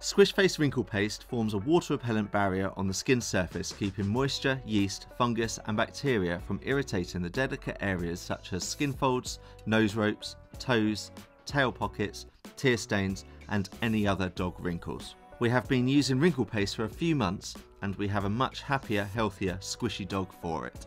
Squishface Wrinkle Paste forms a water repellent barrier on the skin surface, keeping moisture, yeast, fungus, and bacteria from irritating the delicate areas such as skin folds, nose ropes, toes, tail pockets, tear stains, and any other dog wrinkles. We have been using wrinkle paste for a few months and we have a much happier, healthier, squishy dog for it.